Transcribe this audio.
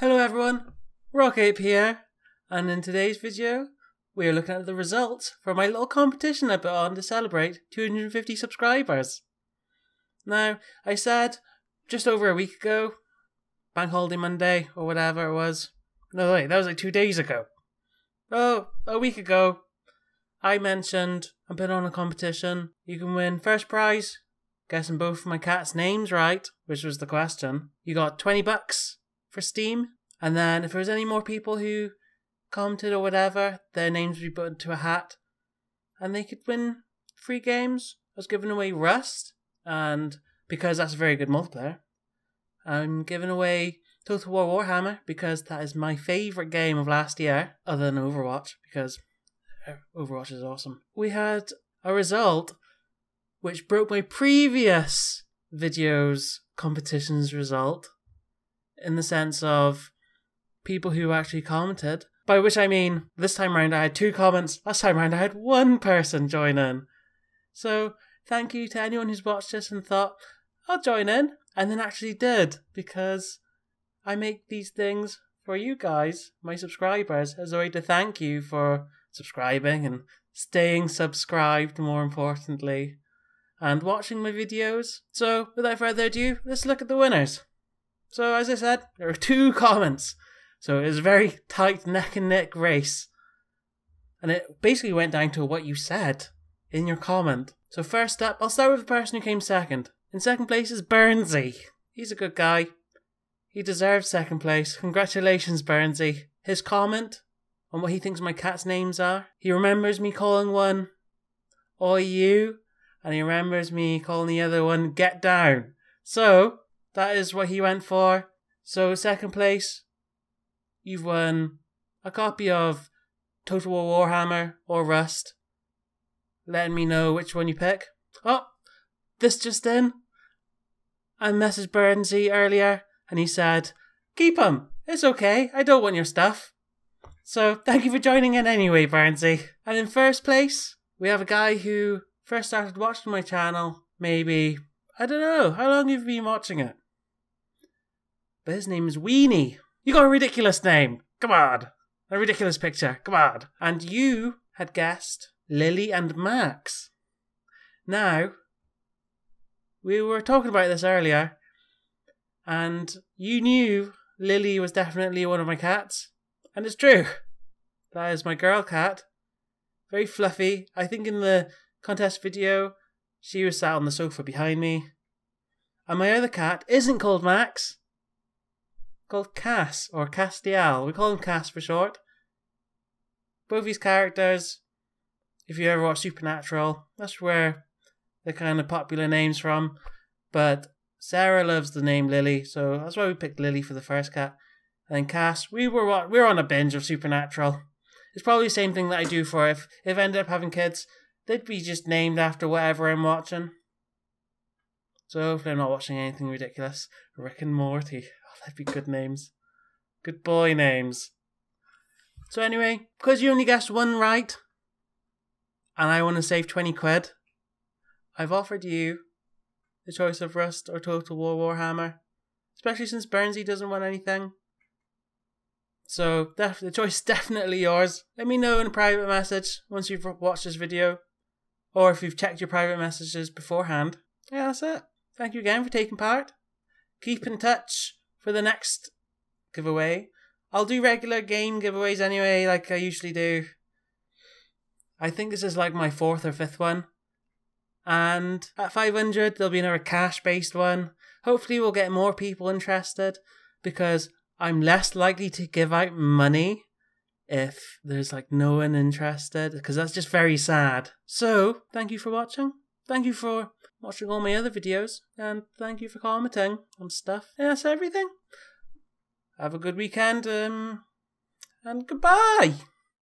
Hello everyone, Rockape here, and in today's video we are looking at the results for my little competition I put on to celebrate 250 subscribers. Now, I said just over a week ago, Bank Holiday Monday or whatever it was, no wait, that was like two days ago. Oh, a week ago, I mentioned I'm putting on a competition. You can win first prize, guessing both of my cats' names right, which was the question. You got 20 bucks for Steam, and then if there was any more people who commented or whatever, their names would be put into a hat, and they could win free games. I was giving away Rust, and because that's a very good multiplayer, I'm giving away Total War Warhammer because that is my favourite game of last year, other than Overwatch, because uh, Overwatch is awesome. We had a result which broke my previous video's competition's result in the sense of people who actually commented. By which I mean, this time around I had two comments, last time around I had one person join in. So, thank you to anyone who's watched this and thought, I'll join in, and then actually did, because I make these things for you guys, my subscribers, as a way to thank you for subscribing and staying subscribed, more importantly, and watching my videos. So, without further ado, let's look at the winners. So, as I said, there are two comments. So, it was a very tight neck and neck race. And it basically went down to what you said in your comment. So, first up, I'll start with the person who came second. In second place is Burnsy. He's a good guy. He deserves second place. Congratulations, Burnsy. His comment on what he thinks my cat's names are. He remembers me calling one Oi You, and he remembers me calling the other one Get Down. So, that is what he went for. So, second place, you've won a copy of Total War Warhammer or Rust. Let me know which one you pick. Oh, this just in. I messaged Burnsy earlier and he said, Keep him. It's okay. I don't want your stuff. So thank you for joining in anyway, Burnsy. And in first place, we have a guy who first started watching my channel maybe, I don't know, how long have you been watching it? But his name is Weenie. You got a ridiculous name. Come on. A ridiculous picture. Come on. And you had guessed Lily and Max. Now, we were talking about this earlier, and you knew Lily was definitely one of my cats. And it's true. That is my girl cat. Very fluffy. I think in the contest video, she was sat on the sofa behind me. And my other cat isn't called Max. Called Cass or Castiel. We call him Cass for short. Both these characters, if you ever watch Supernatural, that's where the kind of popular names from. But Sarah loves the name Lily, so that's why we picked Lily for the first cat. And then Cass, we were we were on a binge of Supernatural. It's probably the same thing that I do for if if I ended up having kids, they'd be just named after whatever I'm watching. So hopefully I'm not watching anything ridiculous. Rick and Morty. Oh, that'd be good names. Good boy names. So anyway, because you only guessed one right, and I want to save 20 quid, I've offered you the choice of Rust or Total War Warhammer. Especially since Burnsy doesn't want anything. So the choice is definitely yours. Let me know in a private message once you've watched this video. Or if you've checked your private messages beforehand. Yeah, that's it. Thank you again for taking part. Keep in touch for the next giveaway. I'll do regular game giveaways anyway, like I usually do. I think this is like my fourth or fifth one. And at 500, there'll be another cash based one. Hopefully, we'll get more people interested because I'm less likely to give out money if there's like no one interested because that's just very sad. So, thank you for watching. Thank you for watching all my other videos and thank you for commenting on stuff. Yeah, that's everything. Have a good weekend um, and goodbye.